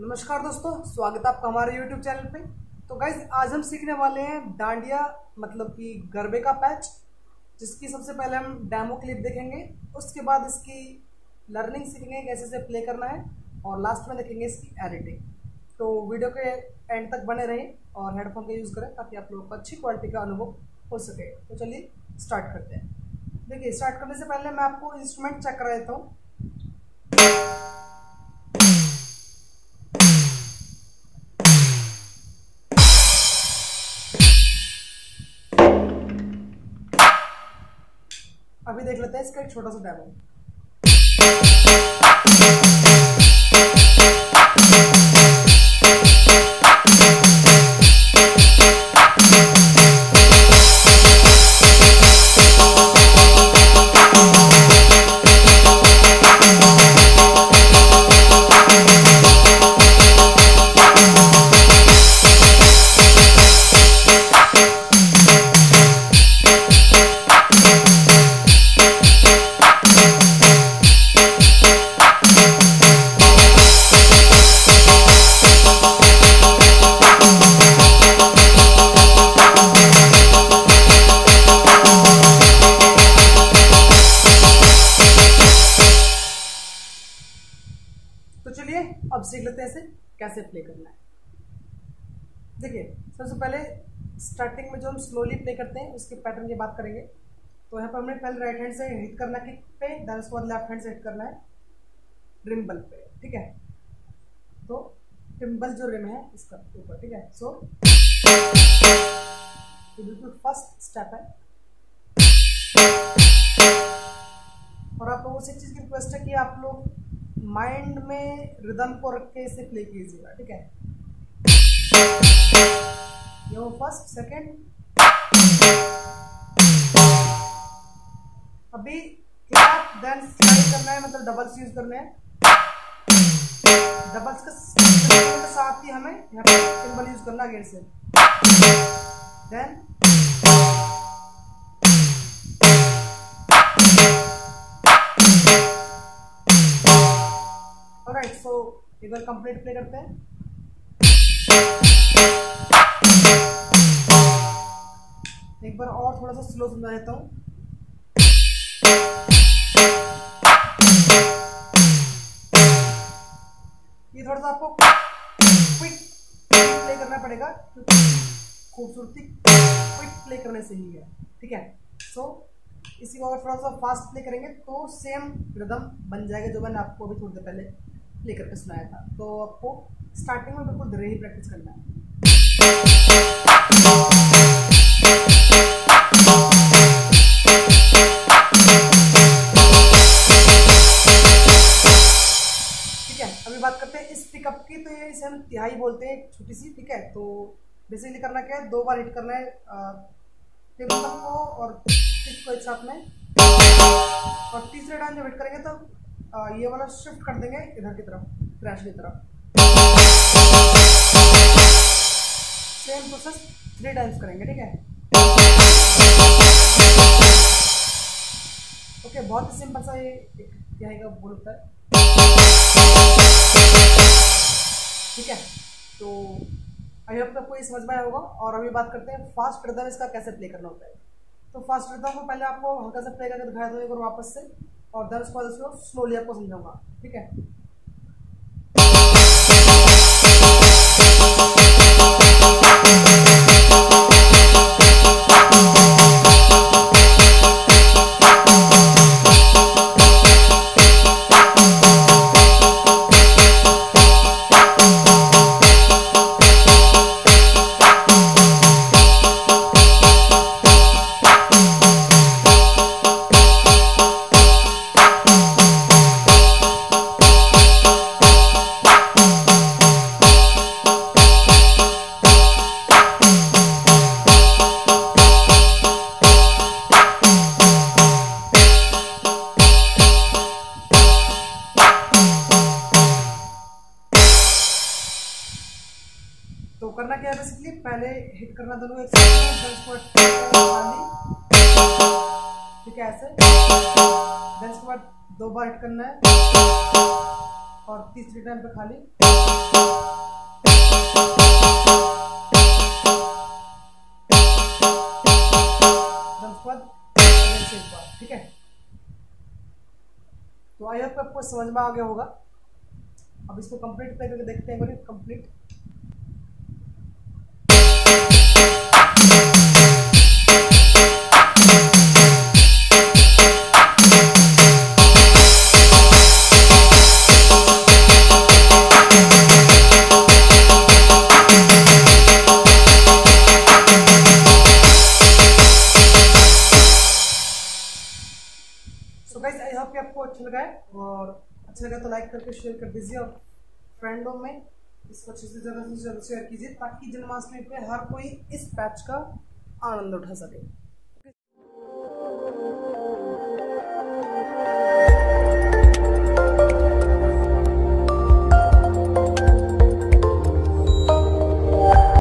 नमस्कार दोस्तों, स्वागत है आपका हमारे YouTube चैनल पे। तो गाइज़ आज हम सीखने वाले हैं डांडिया मतलब कि गरबे का पैच जिसकी सबसे पहले हम डेमो क्लिप देखेंगे। उसके बाद इसकी लर्निंग सीखेंगे कैसे से प्ले करना है, और लास्ट में देखेंगे इसकी एडिटिंग तो वीडियो के एंड तक बने रहें और हेडफोन का यूज़ करें, ताकि आप लोगों को अच्छी क्वालिटी का अनुभव हो सके। तो चलिए स्टार्ट करते हैं। देखिए स्टार्ट करने से पहले मैं आपको इंस्ट्रूमेंट चेक कर देता हूँ। देख लेते हैं इसका एक छोटा सा डेमो इसे कैसे प्ले करना है। देखिए, सबसे पहले स्टार्टिंग में जो हम स्लोली प्ले करते हैं, उसके पैटर्न की बात करेंगे। तो यहाँ पर हमने पहले राइट हैंड से हिट करना किक पे देन उसके बाद लेफ़्ट हैंड से हिट करना है रिम्बल पे, ठीक है? तो टिम्बल जो रिम है, इसका ऊपर, ठीक है? सो तो बिल्कुल फ़र्स्ट स्टेप है। और आप लोगों से एक चीज़ की रिक्वेस्ट है कि आप लोग माइंड में रिदम को रख के इसे प्ले कीजिएगा, ठीक है? ये वो फ़र्स्ट सेकंड अभी क्लैप देन स्लाइड करना है मतलब डबल्स यूज़ करने हैं। डबल्स के साथ ही हमें यहाँ पे सिंबल यूज़ करना अगेन से। देन ऑलराइट सो एक बार कंप्लीट प्ले करते हैं। एक बार और थोड़ा सा स्लो समझा देता हूँ। ये थोड़ा सा आपको क्विक प्ले करना पड़ेगा क्योंकि खूबसूरती क्विक प्ले करने से ही है ठीक है? सो so, इसी को अगर थोड़ा सा फास्ट प्ले करेंगे तो सेम रिदम बन जाएगा जो मैंने आपको अभी थोड़ी देर पहले प्ले करके सुनाया था। तो आपको स्टार्टिंग में बिल्कुल धीरे ही प्रैक्टिस करना है। अभी बात करते हैं इस पिकअप की। तो ये हम तिहाई बोलते हैं छोटी सी ठीक है? तो बेसिकली करना क्या है दो बार हिट करना है टेबल को और को एक साथ में और तीसरे टाइम जब हिट करेंगे तो आ, ये वाला शिफ्ट कर देंगे इधर की तरफ़ क्रैश की तरफ़। सेम प्रोसेस थ्री टाइम्स करेंगे, ठीक है? ओके बहुत ही सिंपल सा ये एक का बोल होता है। ठीक है तो आई होप आपको ये समझ में आया होगा, और अभी बात करते हैं फास्ट रिदम इसका कैसे प्ले करना होता है। तो फास्ट रिदम को पहले आपको हल्का सा प्ले करके दिखाया था एक बार वापस से। और दर्ज उसको स्लोली आपको समझाऊँगा। ठीक है? तो करना क्या है बेसिकली पहले हिट करना दोनों एक ठीक है, ऐसे। देन उसके बाद दो बार हिट करना है। और तीसरी टाइम पे खाली। ठीक है? तो आई होप आपको समझ में आ गया होगा। अब इसको कंप्लीट करके देखते हैं कंप्लीट अच्छा लगा है और अच्छा लगा तो लाइक करके शेयर कर दीजिए और फ्रेंडों में इसको अच्छे से ज़्यादा से ज़्यादा शेयर कीजिए ताकि जन्माष्टमी पे हर कोई इस पैच का आनंद उठा सके।